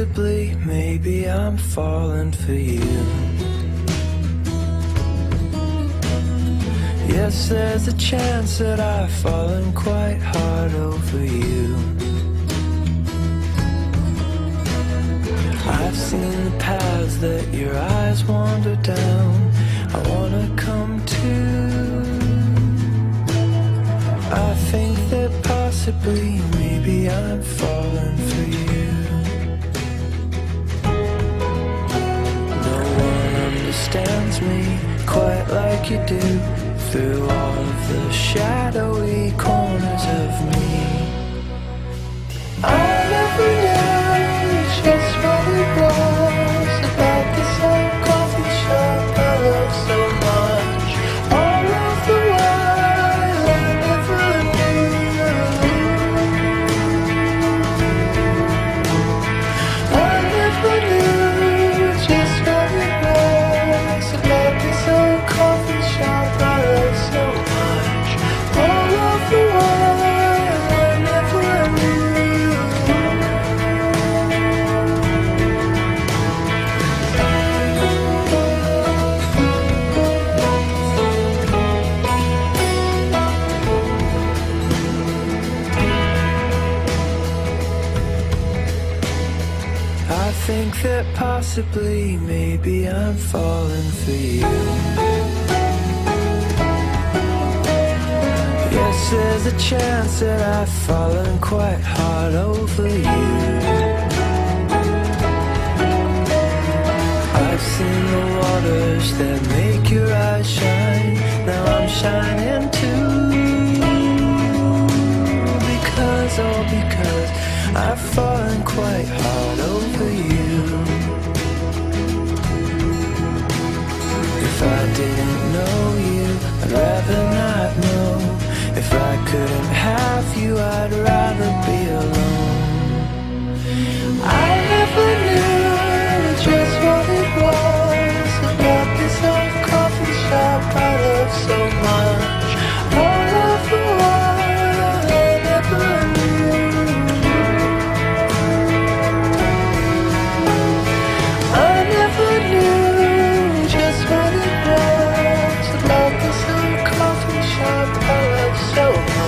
possibly, maybe I'm falling for you. Yes, there's a chance that I've fallen quite hard over you. I've seen the paths that your eyes wander down. I wanna come to. I think that possibly, I'm falling for you. No one understands me quite like you do through all of the shadowy corners of me. Think that possibly, maybe I'm falling for you. Yes, there's a chance that I've fallen quite hard over you. I've seen the waters that make your eyes shine. Now I'm shining too. Because, oh, because I've fallen quite hard over show.